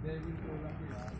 Devil ko lang yan.